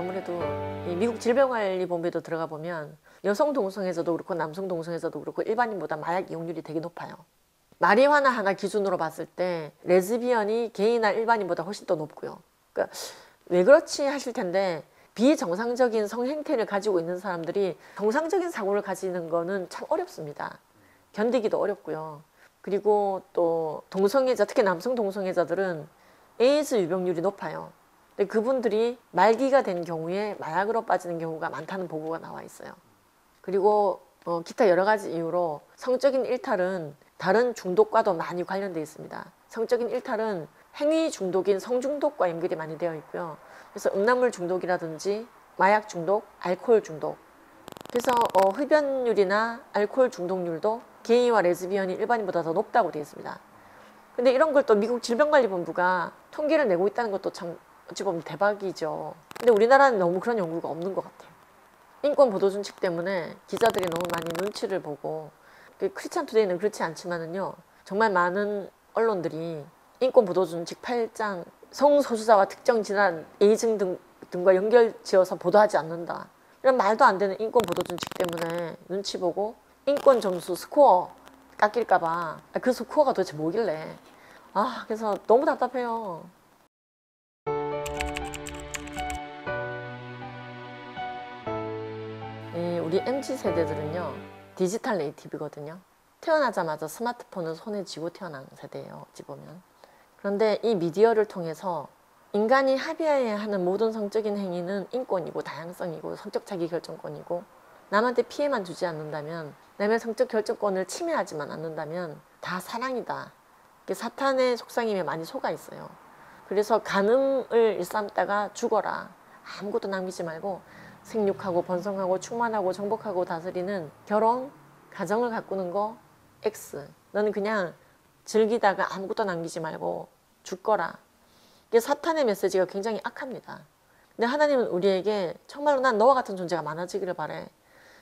아무래도 이 미국 질병관리본부에도 들어가 보면 여성 동성애자도 그렇고 남성 동성애자도 그렇고 일반인보다 마약 이용률이 되게 높아요. 마리화나 하나 기준으로 봤을 때 레즈비언이 게이나 일반인보다 훨씬 더 높고요. 그러니까 왜 그렇지 하실 텐데 비정상적인 성행태를 가지고 있는 사람들이 정상적인 사고를 가지는 거는 참 어렵습니다. 견디기도 어렵고요. 그리고 또 동성애자, 특히 남성 동성애자들은 에이즈 유병률이 높아요. 근데 그분들이 말기가 된 경우에 마약으로 빠지는 경우가 많다는 보고가 나와 있어요. 그리고 어, 기타 여러 가지 이유로 성적인 일탈은 다른 중독과도 많이 관련되어 있습니다. 성적인 일탈은 행위 중독인 성중독과 연결이 많이 되어 있고요. 그래서 음란물 중독이라든지 마약 중독, 알코올 중독. 그래서 어, 흡연율이나 알코올 중독률도 게이와 레즈비언이 일반인보다 더 높다고 되어 있습니다. 근데 이런 걸 또 미국 질병관리본부가 통계를 내고 있다는 것도 참 어찌 보면 대박이죠. 근데 우리나라는 너무 그런 연구가 없는 것 같아요. 인권 보도 준칙 때문에 기자들이 너무 많이 눈치를 보고 그 크리스찬 투데이는 그렇지 않지만은요. 정말 많은 언론들이 인권 보도 준칙 8장 성소수자와 특정 질환 에이징 등, 등과 연결 지어서 보도하지 않는다. 이런 말도 안 되는 인권 보도 준칙 때문에 눈치 보고 인권 점수 스코어 깎일까봐 아, 그 스코어가 도대체 뭐길래 아 그래서 너무 답답해요. 우리 MZ 세대들은요 디지털 네이티브거든요. 태어나자마자 스마트폰을 손에 쥐고 태어난 세대예요. 어찌 보면. 그런데 이 미디어를 통해서 인간이 합의해야 하는 모든 성적인 행위는 인권이고 다양성이고 성적 자기 결정권이고 남한테 피해만 주지 않는다면 남의 성적 결정권을 침해하지만 않는다면 다 사랑이다. 사탄의 속상임에 많이 속아 있어요. 그래서 간음을 일삼다가 죽어라. 아무것도 남기지 말고 생육하고 번성하고 충만하고 정복하고 다스리는 결혼, 가정을 가꾸는 거 X. 너는 그냥 즐기다가 아무것도 남기지 말고 죽거라. 이게 사탄의 메시지가 굉장히 악합니다. 근데 하나님은 우리에게 정말로 난 너와 같은 존재가 많아지기를 바래.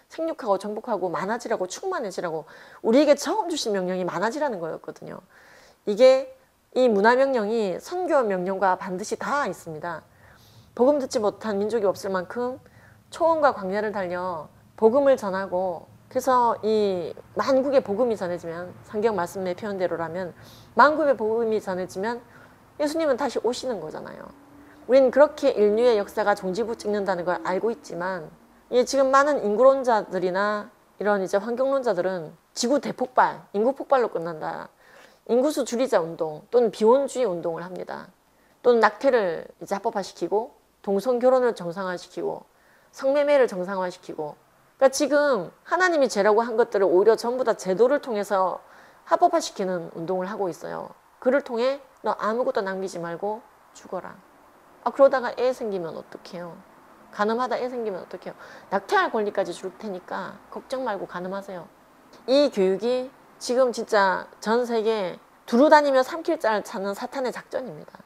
생육하고 정복하고 많아지라고 충만해지라고 우리에게 처음 주신 명령이 많아지라는 거였거든요. 이게 이 문화 명령이 선교 명령과 반드시 다 있습니다. 복음 듣지 못한 민족이 없을 만큼 초원과 광야를 달려 복음을 전하고 그래서 이 만국의 복음이 전해지면 성경 말씀의 표현대로라면 만국의 복음이 전해지면 예수님은 다시 오시는 거잖아요. 우리는 그렇게 인류의 역사가 종지부 찍는다는 걸 알고 있지만 예, 지금 많은 인구론자들이나 이런 이제 환경론자들은 지구 대폭발, 인구 폭발로 끝난다. 인구수 줄이자 운동 또는 비혼주의 운동을 합니다. 또는 낙태를 이제 합법화시키고 동성 결혼을 정상화시키고 성매매를 정상화시키고 그러니까 지금 하나님이 죄라고 한 것들을 오히려 전부 다 제도를 통해서 합법화시키는 운동을 하고 있어요. 그를 통해 너 아무것도 남기지 말고 죽어라. 아 그러다가 애 생기면 어떡해요? 가늠하다 애 생기면 어떡해요? 낙태할 권리까지 줄 테니까 걱정 말고 가늠하세요. 이 교육이 지금 진짜 전 세계 두루 다니며 삼킬 자를 찾는 사탄의 작전입니다.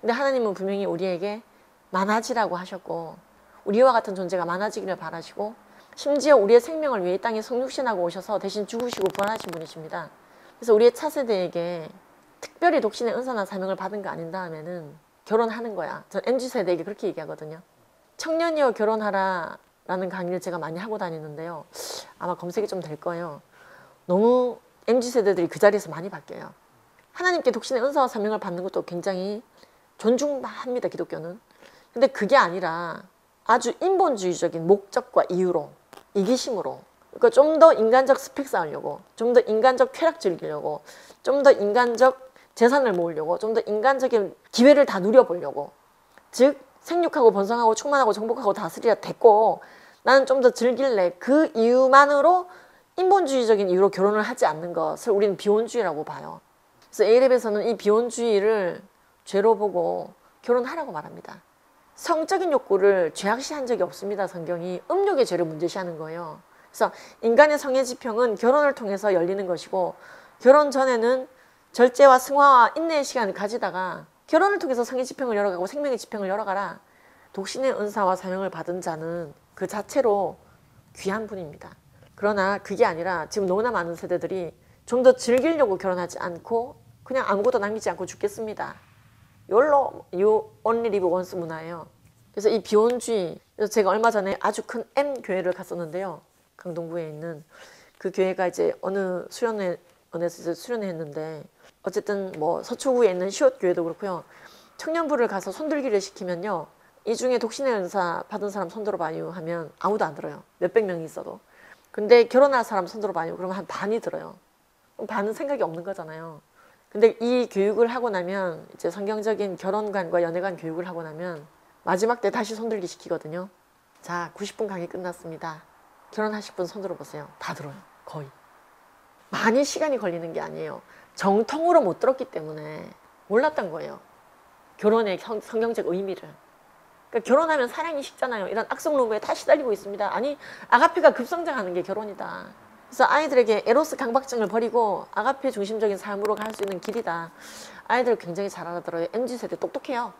근데 하나님은 분명히 우리에게 많아지라고 하셨고 우리와 같은 존재가 많아지기를 바라시고 심지어 우리의 생명을 위해 땅에 성육신하고 오셔서 대신 죽으시고 부활하신 분이십니다. 그래서 우리의 차세대에게 특별히 독신의 은사나 사명을 받은 거 아닌 다음에는 결혼하는 거야. 전 MZ 세대에게 그렇게 얘기하거든요. 청년이여 결혼하라 라는 강의를 제가 많이 하고 다니는데요. 아마 검색이 좀 될 거예요. 너무 MZ 세대들이 그 자리에서 많이 바뀌어요. 하나님께 독신의 은사와 사명을 받는 것도 굉장히 존중합니다. 기독교는. 근데 그게 아니라 아주 인본주의적인 목적과 이유로 이기심으로 그러니까 좀 더 인간적 스펙 쌓으려고 좀 더 인간적 쾌락 즐기려고 좀 더 인간적 재산을 모으려고 좀 더 인간적인 기회를 다 누려보려고 즉 생육하고 번성하고 충만하고 정복하고 다스리라 됐고 나는 좀 더 즐길래 그 이유만으로 인본주의적인 이유로 결혼을 하지 않는 것을 우리는 비혼주의라고 봐요. 그래서 A랩에서는 이 비혼주의를 죄로 보고 결혼하라고 말합니다. 성적인 욕구를 죄악시한 적이 없습니다. 성경이 음욕의 죄를 문제시하는 거예요. 그래서 인간의 성의 지평은 결혼을 통해서 열리는 것이고 결혼 전에는 절제와 승화와 인내의 시간을 가지다가 결혼을 통해서 성의 지평을 열어가고 생명의 지평을 열어가라. 독신의 은사와 사명을 받은 자는 그 자체로 귀한 분입니다. 그러나 그게 아니라 지금 너무나 많은 세대들이 좀 더 즐기려고 결혼하지 않고 그냥 아무것도 남기지 않고 죽겠습니다. 욜로 you only live once 문화예요. 그래서 이 비혼주의 그래서 제가 얼마 전에 아주 큰 M 교회를 갔었는데요. 강동구에 있는 그 교회가 이제 어느 수련회 원에서 수련회 했는데 어쨌든 뭐 서초구에 있는 시옷 교회도 그렇고요. 청년부를 가서 손들기를 시키면요. 이 중에 독신의 은사 받은 사람 손들어 봐요 하면 아무도 안 들어요. 몇백 명이 있어도. 근데 결혼할 사람 손들어 봐요. 그러면 한 반이 들어요. 반은 생각이 없는 거잖아요. 근데 이 교육을 하고 나면 이제 성경적인 결혼관과 연애관 교육을 하고 나면 마지막 때 다시 손들기 시키거든요. 자, 90분 강의 끝났습니다. 결혼하실 분 손들어 보세요. 다 들어요. 거의. 많이 시간이 걸리는 게 아니에요. 정통으로 못 들었기 때문에 몰랐던 거예요. 결혼의 성, 성경적 의미를. 그러니까 결혼하면 사랑이 식잖아요. 이런 악성 논거에 다 시달리고 있습니다. 아니 아가페가 급성장하는 게 결혼이다. 그래서 아이들에게 에로스 강박증을 버리고 아가페 중심적인 삶으로 갈 수 있는 길이다. 아이들 굉장히 잘 알아들어요. MZ 세대 똑똑해요.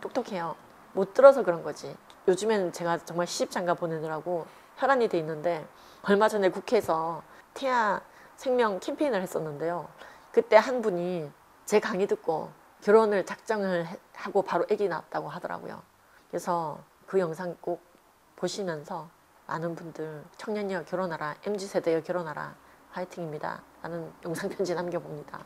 똑똑해요. 못 들어서 그런 거지. 요즘에는 제가 정말 시집장가 보내느라고 혈안이 돼 있는데 얼마 전에 국회에서 태아 생명 캠페인을 했었는데요. 그때 한 분이 제 강의 듣고 결혼을 작정을 해- 하고 바로 아기 낳았다고 하더라고요. 그래서 그 영상 꼭 보시면서 많은 분들 청년이여 결혼하라, MZ 세대여 결혼하라, 화이팅입니다. 라는 영상 편지 남겨봅니다.